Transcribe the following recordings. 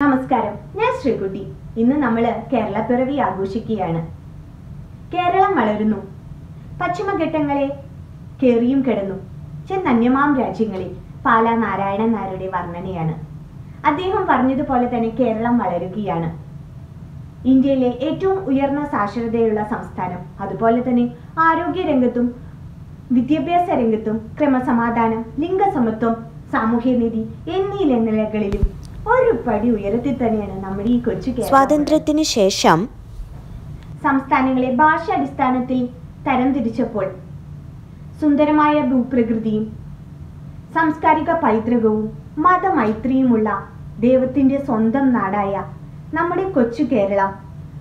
നമസ്കാരം. ഞാൻ ശ്രീകുട്ടി. ഇന്ന് നമ്മൾ കേരളപ്പിറവി ആഘോഷിക്കുകയാണ്. കേരളം വളരുന്നു. പശ്ചിമഘട്ടങ്ങളെ കേറിയും കിടന്നു. ചെന്നന്യമാം രാജ്യങ്ങളിൽ പാല നാരായണൻ നായരുടെ വർണനയാണ്. അദ്ദേഹം പറഞ്ഞതുപോലെ തന്നെ കേരളം വളരുകയാണ്. ഇന്ത്യയിലെ ഏറ്റവും ഉയർന്ന സാക്ഷരതയുള്ള സംസ്ഥാനം. അതുപോലെ തന്നെ ആരോഗ്യ രംഗത്തും വിദ്യാഭ്യാസ രംഗത്തും ക്രമസമാധാനം ലിംഗസമത്വം സാമൂഹ്യനീതി എന്നീ നിലകളിലും ഒരു പടി ഉയരത്തിൽ തന്നെയാണ് നമ്മുടെ ഈ കൊച്ചു സ്വാതന്ത്ര്യത്തിന് ശേഷം സംസ്ഥാനങ്ങളെ ഭാഷാടിസ്ഥാനത്തിൽ തരംതിരിച്ചപ്പോൾ സുന്ദരമായ ഭൂപ്രകൃതിയും സാംസ്കാരിക പൈതൃകവും മതമൈത്രിയുമുള്ള ദൈവത്തിന്റെ സ്വന്തം നാടായ നമ്മുടെ കൊച്ചു കേരളം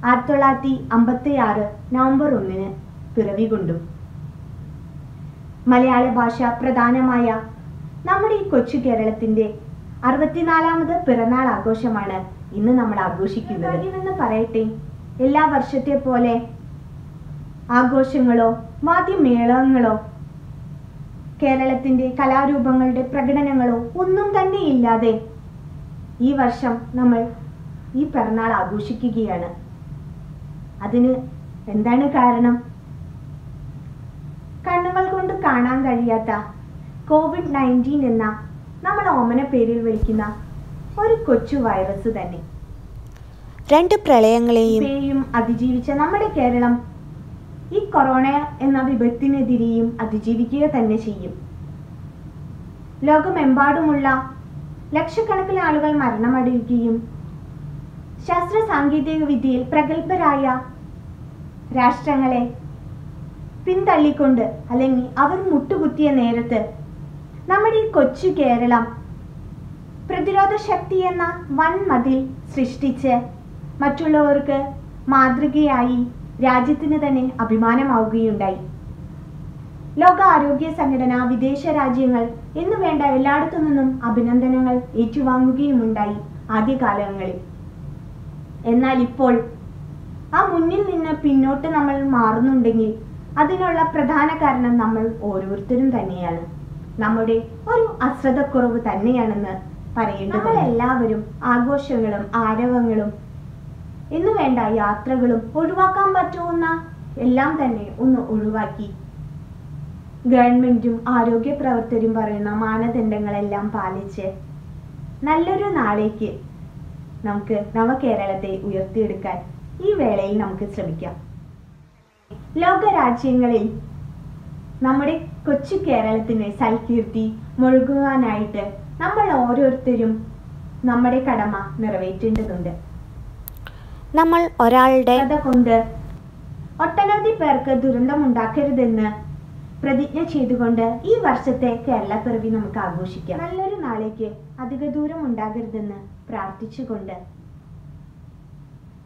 ആയിരത്തി തൊള്ളായിരത്തി അമ്പത്തി ആറ് നവംബർ ഒന്നിന് പിറവി കൊണ്ടു. മലയാള ഭാഷ പ്രധാനമായ നമ്മുടെ ഈ കൊച്ചു കേരളത്തിന്റെ അറുപത്തിനാലാമത് പിറന്നാൾ ആഘോഷമാണ്. ഇന്ന് നമ്മൾ ആഘോഷിക്കുന്നത്. എന്ന് പറയട്ടെ. എല്ലാ വർഷത്തെ പോലെ ആഘോഷങ്ങളോ വാദ്യമേളങ്ങളോ കേരളത്തിന്റെ കലാരൂപങ്ങളുടെ പ്രകടനങ്ങളോ ഒന്നും തന്നെ ഇല്ലാതെ ഈ വർഷം നമ്മൾ ഈ പിറന്നാൾ ആഘോഷിക്കുകയാണ്. അതിന് എന്താണ് കാരണം? കണ്ണുകൾ കൊണ്ട് കാണാൻ കഴിയാത്ത കോവിഡ് നയന്റീൻ എന്ന നമ്മൾ ഓമന പേരിൽ വിളിക്കുന്ന ഒരു കൊച്ചു വൈറസ് തന്നെ. രണ്ട് പ്രളയങ്ങളെയും അതിജീവിച്ച നമ്മുടെ കേരളം ഈ കൊറോണ എന്ന വിപത്തിനെതിരെയും അതിജീവിക്കുക തന്നെ ചെയ്യും. ലോകമെമ്പാടുമുള്ള ലക്ഷക്കണക്കിന് ആളുകൾ മരണമടയുകയും ശാസ്ത്ര സാങ്കേതിക വിദ്യയിൽ പ്രഗത്ഭരായ രാഷ്ട്രങ്ങളെ പിന്തള്ളിക്കൊണ്ട് അല്ലെങ്കിൽ അവർ മുട്ടുകുത്തിയ നേരത്ത് നമ്മുടെ ഈ കൊച്ചു കേരളം പ്രതിരോധ ശക്തി എന്ന വൻ മതിൽ സൃഷ്ടിച്ച് മറ്റുള്ളവർക്ക് മാതൃകയായി രാജ്യത്തിന് തന്നെ അഭിമാനമാവുകയുണ്ടായി. ലോക ആരോഗ്യ സംഘടന വിദേശ രാജ്യങ്ങൾ എന്ന് വേണ്ട എല്ലായിടത്തു നിന്നും അഭിനന്ദനങ്ങൾ ഏറ്റുവാങ്ങുകയുമുണ്ടായി ആദ്യകാലങ്ങളിൽ. എന്നാൽ ഇപ്പോൾ ആ മുന്നിൽ നിന്ന് പിന്നോട്ട് നമ്മൾ മാറുന്നുണ്ടെങ്കിൽ അതിനുള്ള പ്രധാന കാരണം നമ്മൾ ഓരോരുത്തരും തന്നെയാണ്. നമ്മുടെ ഒരു അശ്രദ്ധക്കുറവ് തന്നെയാണെന്ന് പറയേണ്ടത് എല്ലാവരും ആഘോഷങ്ങളും ആരവങ്ങളും എന്നു വേണ്ട യാത്രകളും ഒഴിവാക്കാൻ പറ്റുന്ന എല്ലാം തന്നെ ഒന്ന് ഒഴിവാക്കി. ഗവൺമെന്റും ആരോഗ്യ പ്രവർത്തകരും പറയുന്ന മാനദണ്ഡങ്ങളെല്ലാം പാലിച്ച് നല്ലൊരു നാളേക്ക് നമുക്ക് നവകേരളത്തെ ഉയർത്തിയെടുക്കാൻ ഈ വേളയിൽ നമുക്ക് ശ്രമിക്കാം. ലോക രാജ്യങ്ങളിൽ നമ്മുടെ കൊച്ചു കേരളത്തിന് സൽകീർത്തി മുഴുകുവാനായിട്ട് നമ്മൾ ഓരോരുത്തരും നമ്മുടെ കടമ നിറവേറ്റേണ്ടതുണ്ട്. നമ്മൾ ഒരാളുടെ കഥ കൊണ്ട് ഒട്ടനവധി പേർക്ക് ദുരന്തമുണ്ടാക്കരുതെന്ന് പ്രതിജ്ഞ ചെയ്തുകൊണ്ട് ഈ വർഷത്തെ കേരളപ്പിറവി നമുക്ക് ആഘോഷിക്കാം. നല്ലൊരു നാളേക്ക് അധിക ദൂരം ഉണ്ടാകരുതെന്ന് പ്രാർത്ഥിച്ചുകൊണ്ട്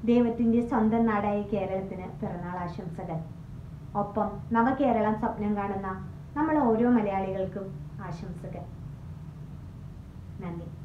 ദൈവത്തിന്റെ സ്വന്തം നാടായ കേരളത്തിന് പിറന്നാൾ ആശംസകൾ. ഒപ്പം നവകേരളം സ്വപ്നം കാണുന്ന നമ്മൾ ഓരോ മലയാളികൾക്കും ആശംസകൾ. നന്ദി.